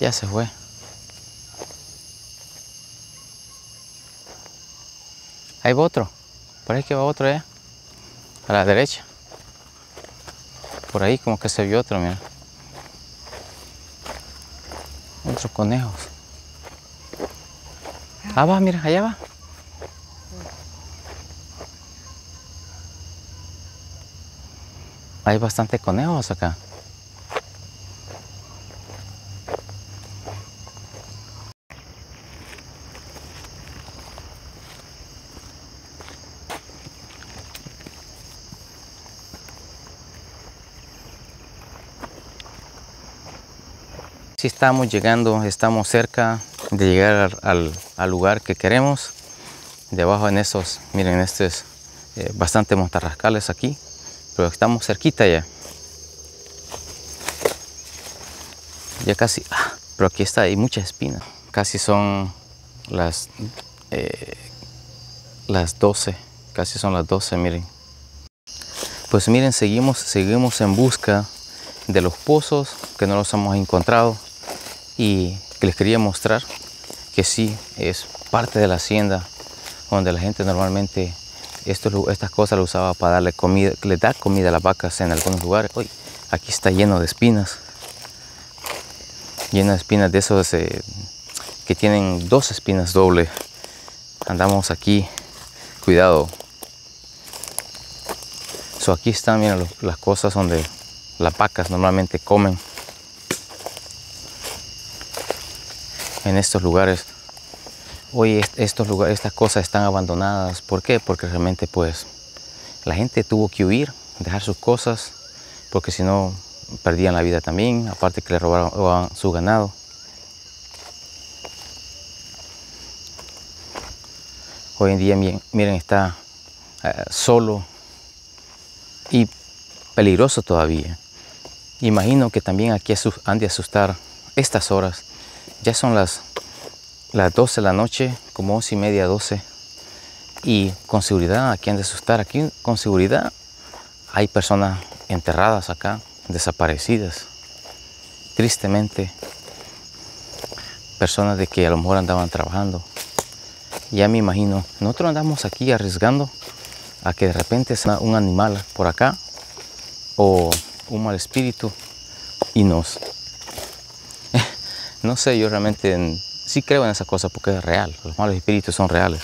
Ya se fue. Ahí va otro. Ahí que va otro ya. A la derecha. Por ahí como que se vio otro, mira. Otros conejos. Ah, va, mira, allá va. Hay bastante conejos acá. Estamos llegando, estamos cerca de llegar al, lugar que queremos. Debajo en esos, miren, estos eh, bastante montarrascales aquí, pero estamos cerquita ya. Ya casi, ah, pero aquí está, hay muchas espinas. Casi son las, eh, las 12, casi son las 12, miren. Pues miren, seguimos, seguimos en busca de los pozos que no los hemos encontrado y que les quería mostrar que sí es parte de la hacienda donde la gente normalmente estas cosas lo usaba para darle comida, le da comida a las vacas en algunos lugares. Uy, aquí está lleno de espinas, lleno de espinas de esos eh, que tienen dos espinas doble. Andamos aquí, cuidado. So, aquí están, miren, las cosas donde las vacas normalmente comen. En estos lugares. Hoy estos lugares, estas cosas están abandonadas. ¿Por qué? Porque realmente pues la gente tuvo que huir, dejar sus cosas, porque si no perdían la vida también, aparte que le robaron, su ganado. Hoy en día, miren, está eh, solo y peligroso todavía. Imagino que también aquí han de asustar estas horas ya son las, las 12 de la noche, como 11 y media, 12. Y con seguridad, aquí han de asustar. Aquí con seguridad hay personas enterradas acá, desaparecidas. Tristemente, personas de que a lo mejor andaban trabajando. Ya me imagino, nosotros andamos aquí arriesgando a que de repente sea un animal por acá o un mal espíritu y nos no sé, yo realmente sí creo en esa cosa porque es real. Los malos espíritus son reales.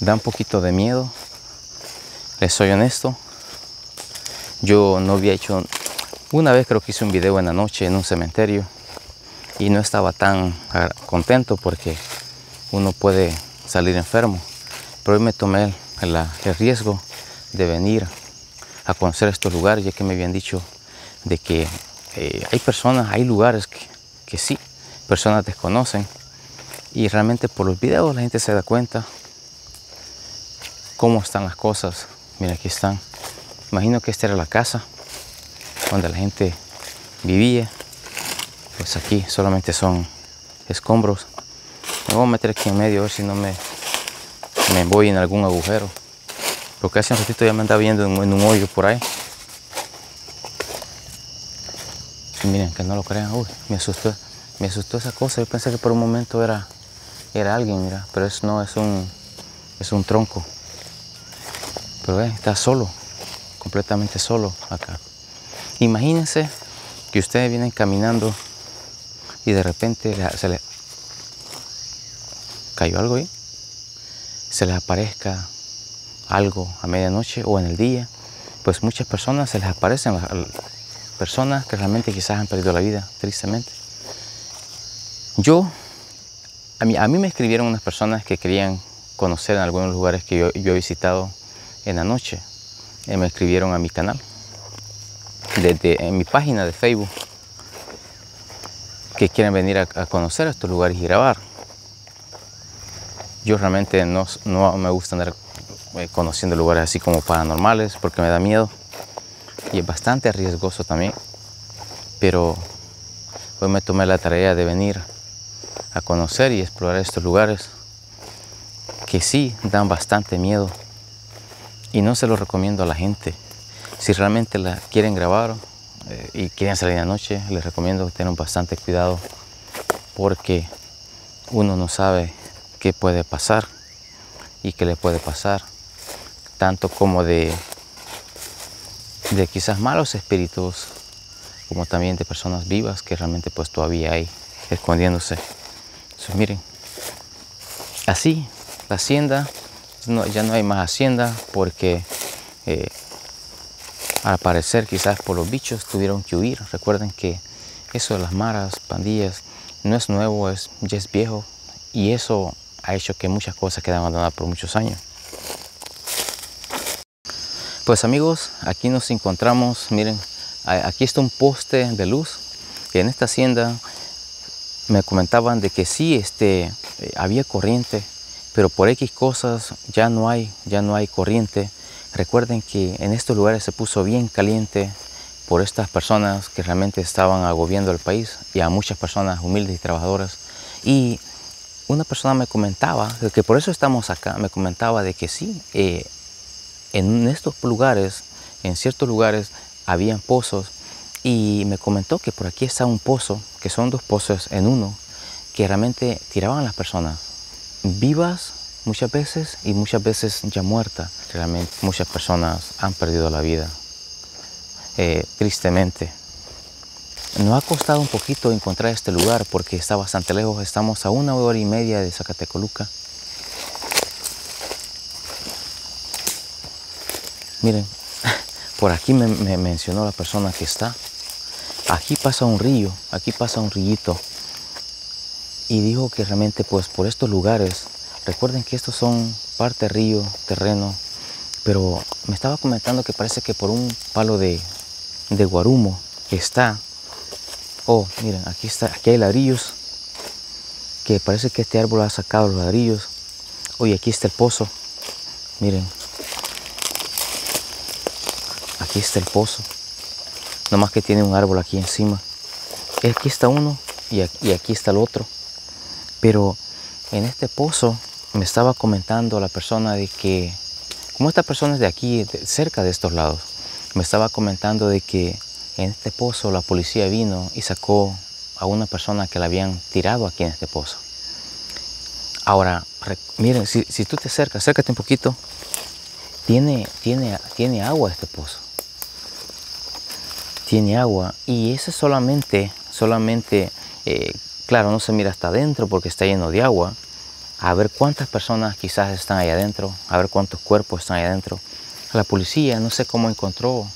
Da un poquito de miedo. Les soy honesto. Yo no había hecho... Una vez creo que hice un video en la noche en un cementerio y no estaba tan contento porque uno puede salir enfermo. Pero hoy me tomé el, el riesgo de venir a conocer estos lugares, ya que me habían dicho de que eh, hay personas, hay lugares que, sí, personas desconocen y realmente por los videos la gente se da cuenta cómo están las cosas. Mira, aquí están. Imagino que esta era la casa donde la gente vivía. Pues aquí solamente son escombros. Me voy a meter aquí en medio a ver si no me, me voy en algún agujero. Porque hace un ratito ya me andaba viendo en, un hoyo por ahí. miren, que no lo crean, uy, me asustó, me asustó esa cosa. Yo pensé que por un momento era, era alguien, mira, pero eso no, es un, es un tronco. Pero ve, está solo, completamente solo acá. Imagínense que ustedes vienen caminando y de repente se les cayó algo ahí, se les aparezca algo a medianoche o en el día, pues muchas personas se les aparecen, personas que realmente quizás han perdido la vida, tristemente. Yo, a mí, a mí me escribieron unas personas que querían conocer en algunos lugares que yo, he visitado en la noche. Y me escribieron a mi canal, desde en mi página de Facebook, que quieren venir a, a conocer estos lugares y grabar. Yo realmente no, no me gusta andar eh, conociendo lugares así como paranormales porque me da miedo y es bastante riesgoso también. Pero hoy me tomé la tarea de venir a conocer y explorar estos lugares que sí dan bastante miedo y no se los recomiendo a la gente. Si realmente la quieren grabar eh, y quieren salir de noche, les recomiendo tener bastante cuidado porque uno no sabe qué puede pasar y qué le puede pasar, tanto como de, de quizás malos espíritus, como también de personas vivas que realmente pues todavía hay escondiéndose. Miren, así la hacienda, ya no hay más hacienda porque eh, al parecer quizás por los bichos tuvieron que huir. Recuerden que eso de las maras, pandillas, no es nuevo, es, ya es viejo y eso ha hecho que muchas cosas queden abandonadas por muchos años. Pues amigos, aquí nos encontramos, miren, aquí está un poste de luz en esta hacienda me comentaban de que sí este, eh, había corriente, pero por X cosas ya no hay, ya no hay corriente. Recuerden que en estos lugares se puso bien caliente por estas personas que realmente estaban agobiando el país y a muchas personas humildes y trabajadoras. Y una persona me comentaba, que por eso estamos acá, me comentaba de que sí, eh, en estos lugares, en ciertos lugares, habían pozos y me comentó que por aquí está un pozo, que son dos pozos en uno, que realmente tiraban a las personas vivas muchas veces y muchas veces ya muertas. Realmente muchas personas han perdido la vida, eh, tristemente. Nos ha costado un poquito encontrar este lugar porque está bastante lejos. Estamos a una hora y media de Zacatecoluca. Miren, por aquí me, me mencionó la persona que está aquí pasa un río, aquí pasa un rillito. Y dijo que realmente pues por estos lugares, recuerden que estos son parte río, terreno, pero me estaba comentando que parece que por un palo de, de guarumo está, oh miren, aquí está, aquí hay ladrillos, que parece que este árbol ha sacado los ladrillos. Oye, aquí está el pozo, miren, aquí está el pozo más que tiene un árbol aquí encima. Aquí está uno y aquí, está el otro. Pero en este pozo me estaba comentando la persona de que, como esta persona es de aquí, cerca de estos lados, me estaba comentando de que en este pozo la policía vino y sacó a una persona que la habían tirado aquí en este pozo. Ahora, miren, si, si tú te acercas, acércate un poquito, tiene, tiene, tiene agua este pozo tiene agua y ese solamente, solamente, eh, claro, no se mira hasta adentro porque está lleno de agua. A ver cuántas personas quizás están ahí adentro, a ver cuántos cuerpos están ahí adentro. La policía no sé cómo encontró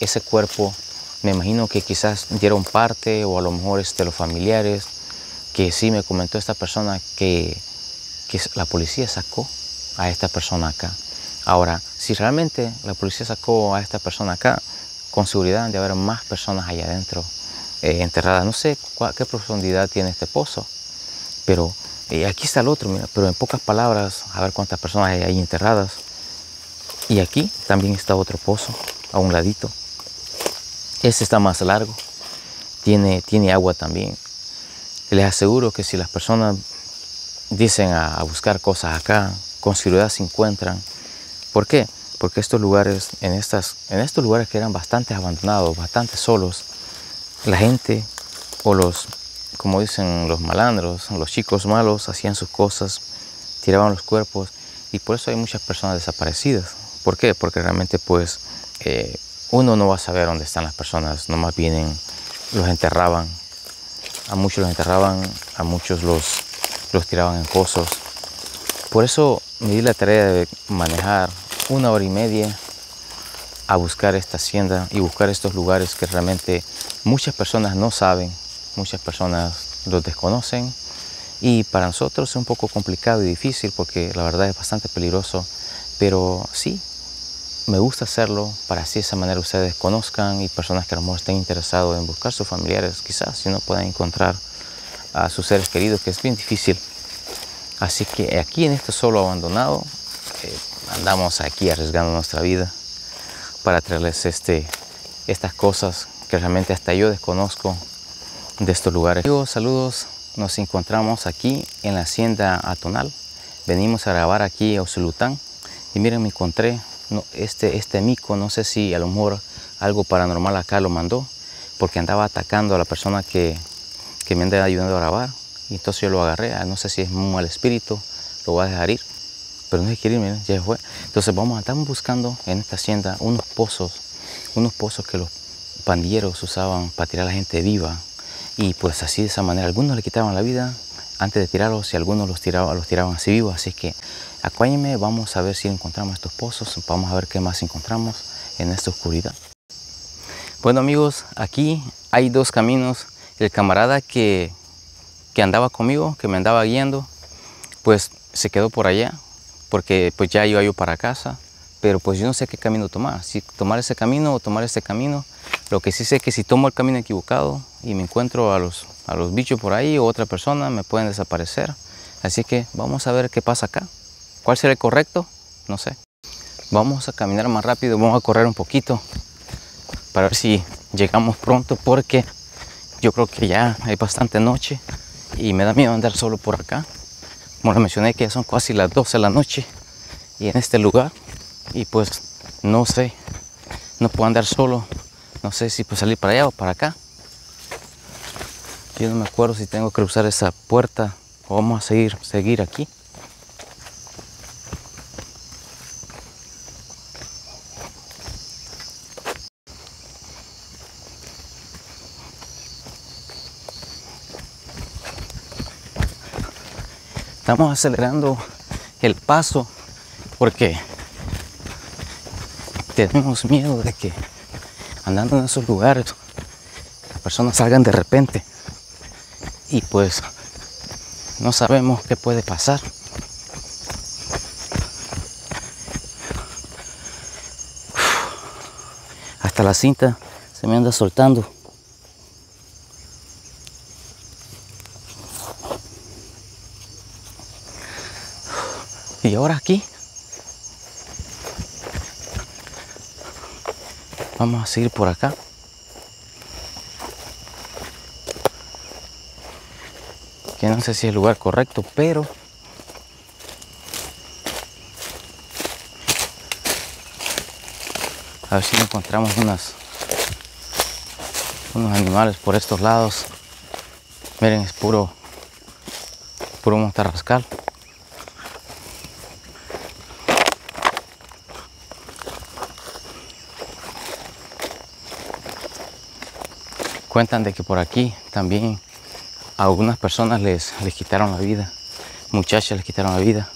ese cuerpo. Me imagino que quizás dieron parte o a lo mejor este, los familiares, que sí me comentó esta persona que la policía sacó a esta persona acá. Ahora, si realmente la policía sacó a esta persona acá, con seguridad de haber más personas allá adentro eh, enterradas. No sé qué profundidad tiene este pozo, pero eh, aquí está el otro, mira, pero en pocas palabras, a ver cuántas personas hay ahí enterradas. Y aquí también está otro pozo, a un ladito. Este está más largo, tiene, tiene agua también. Les aseguro que si las personas dicen a, a buscar cosas acá, con seguridad se encuentran. ¿Por qué? Porque estos lugares, en, estas, en estos lugares que eran bastante abandonados, bastante solos, la gente o los, como dicen los malandros, los chicos malos hacían sus cosas, tiraban los cuerpos y por eso hay muchas personas desaparecidas. ¿Por qué? Porque realmente pues eh, uno no va a saber dónde están las personas, nomás vienen, los enterraban, a muchos los enterraban, a muchos los, los tiraban en pozos. Por eso me di la tarea de manejar una hora y media a buscar esta hacienda y buscar estos lugares que realmente muchas personas no saben, muchas personas los desconocen y para nosotros es un poco complicado y difícil porque la verdad es bastante peligroso, pero sí, me gusta hacerlo para así de esa manera ustedes conozcan y personas que a lo estén interesados en buscar sus familiares, quizás si no puedan encontrar a sus seres queridos, que es bien difícil. Así que aquí en este solo abandonado, eh, andamos aquí arriesgando nuestra vida para traerles este, estas cosas que realmente hasta yo desconozco de estos lugares. Amigos, saludos, nos encontramos aquí en la hacienda Atonal. Venimos a grabar aquí a Usulután y miren, me encontré este, este mico, no sé si a lo mejor algo paranormal acá lo mandó, porque andaba atacando a la persona que, que me andaba ayudando a grabar. Y entonces yo lo agarré, ah, no sé si es un mal espíritu, lo voy a dejar ir. Pero no se quiere ir, miren, ya fue. Entonces vamos, estamos buscando en esta hacienda unos pozos, unos pozos que los pandilleros usaban para tirar a la gente viva. Y pues así de esa manera, algunos le quitaban la vida antes de tirarlos y algunos los tiraban, los tiraban así vivos. Así que acompáñenme, vamos a ver si encontramos estos pozos, vamos a ver qué más encontramos en esta oscuridad. Bueno amigos, aquí hay dos caminos. El camarada que, que andaba conmigo, que me andaba guiando, pues se quedó por allá, porque pues ya iba yo para casa, pero pues yo no sé qué camino tomar, si tomar ese camino o tomar este camino. Lo que sí sé es que si tomo el camino equivocado y me encuentro a los, a los bichos por ahí o otra persona, me pueden desaparecer. Así que vamos a ver qué pasa acá. ¿Cuál será el correcto? No sé. Vamos a caminar más rápido, vamos a correr un poquito para ver si llegamos pronto porque yo creo que ya hay bastante noche y me da miedo andar solo por acá. Como les mencioné que ya son casi las 12 de la noche y en este lugar y pues no sé, no puedo andar solo, no sé si puedo salir para allá o para acá. Yo no me acuerdo si tengo que cruzar esa puerta o vamos a seguir, seguir aquí. Estamos acelerando el paso porque tenemos miedo de que andando en esos lugares las personas salgan de repente y pues no sabemos qué puede pasar. Hasta la cinta se me anda soltando. Ahora aquí vamos a seguir por acá. Que no sé si es el lugar correcto, pero a ver si encontramos unas unos animales por estos lados. Miren, es puro puro montarrascal. Cuentan de que por aquí también a algunas personas les, les quitaron la vida, muchachas les quitaron la vida.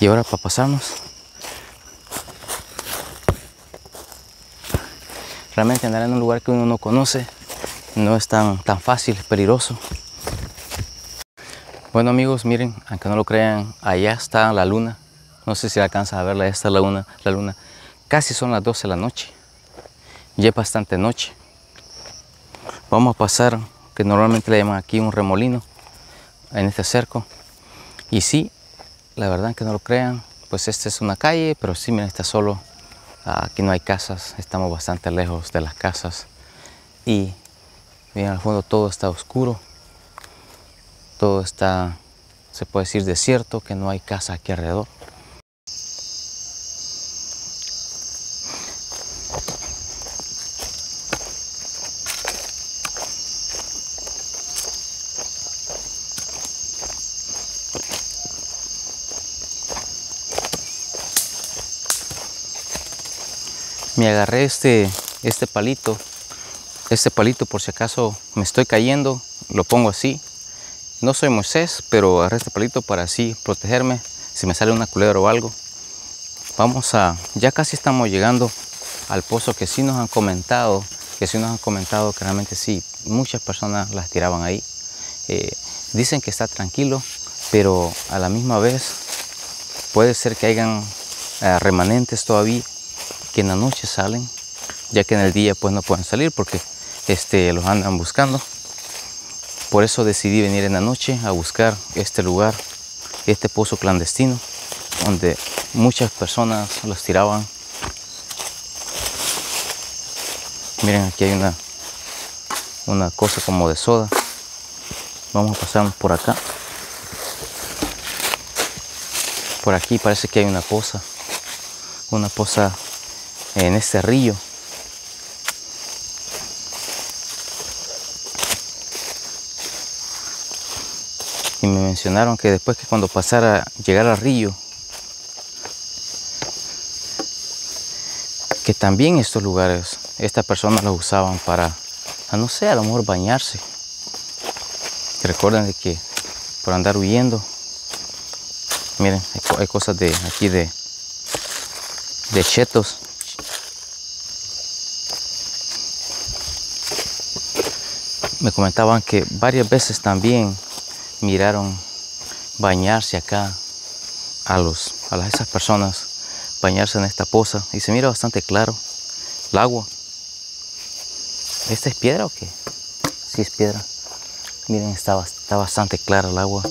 Y ahora para pasarnos, realmente andar en un lugar que uno no conoce no es tan, tan fácil, es peligroso. Bueno amigos, miren, aunque no lo crean, allá está la luna. No sé si alcanza a verla, esta la luna, la luna. Casi son las 12 de la noche ya es bastante noche. Vamos a pasar, que normalmente le llaman aquí un remolino, en este cerco. Y sí, la verdad que no lo crean, pues esta es una calle, pero sí, miren, está solo. Aquí no hay casas, estamos bastante lejos de las casas. Y miren, al fondo todo está oscuro. Todo está, se puede decir, desierto, que no hay casa aquí alrededor. Me agarré este, este palito, este palito por si acaso me estoy cayendo, lo pongo así. No soy Moisés, pero agarré este palito para así protegerme si me sale una culebra o algo. Vamos a, ya casi estamos llegando al pozo que sí nos han comentado, que sí nos han comentado que realmente sí, muchas personas las tiraban ahí. Eh, dicen que está tranquilo, pero a la misma vez puede ser que hayan eh, remanentes todavía que en la noche salen, ya que en el día pues no pueden salir porque este, los andan buscando. Por eso decidí venir en la noche a buscar este lugar, este pozo clandestino, donde muchas personas los tiraban. Miren, aquí hay una, una cosa como de soda. Vamos a pasar por acá. Por aquí parece que hay una poza, una poza en este río. Y me mencionaron que después que cuando pasara, llegar al río, que también estos lugares, estas personas los usaban para, a no sé, a lo mejor bañarse. Recuerden de que por andar huyendo, miren, hay, cosas de aquí de, de chetos. Me comentaban que varias veces también miraron bañarse acá a, los, a esas personas bañarse en esta poza y se mira bastante claro el agua. ¿Esta es piedra o qué? Sí es piedra. Miren, está, está bastante clara el agua.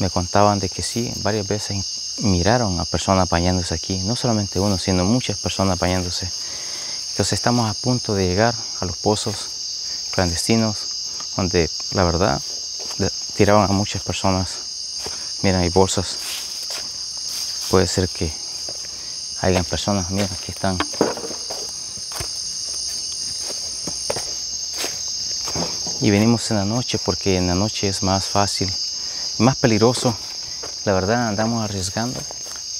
Me contaban de que sí, varias veces miraron a personas bañándose aquí. No solamente uno, sino muchas personas bañándose. Entonces estamos a punto de llegar a los pozos clandestinos, donde la verdad tiraban a muchas personas. Miren, hay bolsas. Puede ser que hayan personas, miren, aquí están. Y venimos en la noche porque en la noche es más fácil, más peligroso. La verdad andamos arriesgando,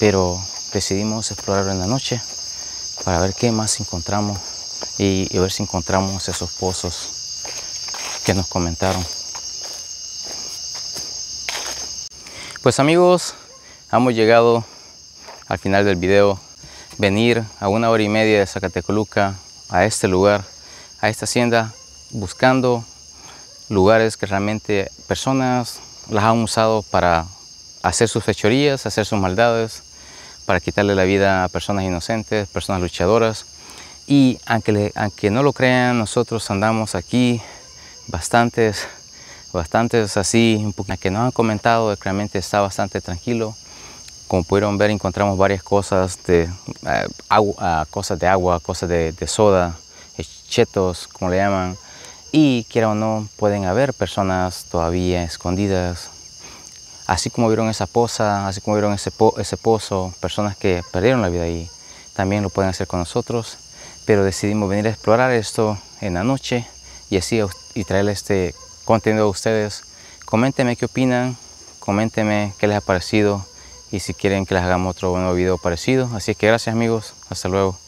pero decidimos explorar en la noche para ver qué más encontramos y, y ver si encontramos esos pozos nos comentaron. Pues amigos, hemos llegado al final del video venir a una hora y media de Zacatecoluca a este lugar, a esta hacienda, buscando lugares que realmente personas las han usado para hacer sus fechorías, hacer sus maldades, para quitarle la vida a personas inocentes, personas luchadoras. Y aunque, aunque no lo crean, nosotros andamos aquí bastantes, bastantes así, que nos han comentado realmente está bastante tranquilo. Como pudieron ver, encontramos varias cosas de, eh, agua, ah, cosas de agua, cosas de, soda, chetos, como le llaman. Y quiera o no, pueden haber personas todavía escondidas. Así como vieron esa poza, así como vieron ese, ese pozo, personas que perdieron la vida ahí, también lo pueden hacer con nosotros. Pero decidimos venir a explorar esto en la noche y así y traerle este contenido a ustedes. Coméntenme qué opinan, coméntenme qué les ha parecido y si quieren que les hagamos otro nuevo video parecido. Así que gracias amigos, hasta luego.